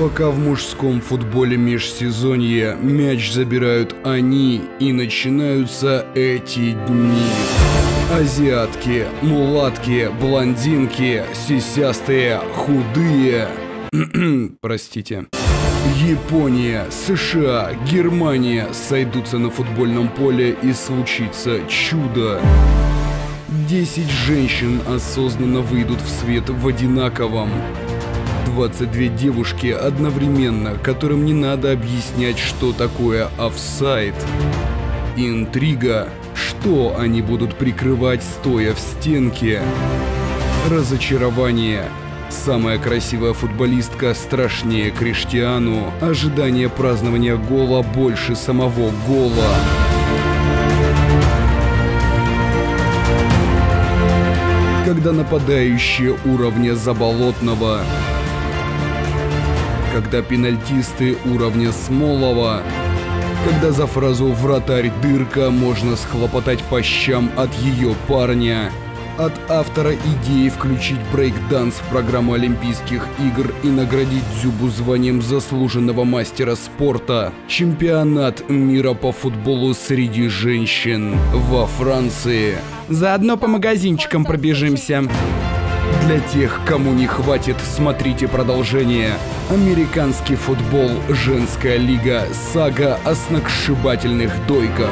Пока в мужском футболе межсезонье мяч забирают они и начинаются эти дни. Азиатки, мулатки, блондинки, сисястые, худые. Простите. Япония, США, Германия сойдутся на футбольном поле и случится чудо. 10 женщин осознанно выйдут в свет в одинаковом. 22 девушки одновременно, которым не надо объяснять, что такое офсайд. Интрига, что они будут прикрывать, стоя в стенке. Разочарование. Самая красивая футболистка страшнее Криштиану. Ожидание празднования гола больше самого гола. Когда нападающие уровня Заболотного когда пенальтисты уровня Смолова, когда за фразу «вратарь дырка» можно схлопотать по щам от ее парня, от автора идеи включить брейк-данс в программу Олимпийских игр и наградить Дзюбу званием заслуженного мастера спорта. Чемпионат мира по футболу среди женщин во Франции. Заодно по магазинчикам пробежимся. Для тех, кому не хватит, смотрите продолжение. Американский футбол, женская лига, сага о сногсшибательных дойках.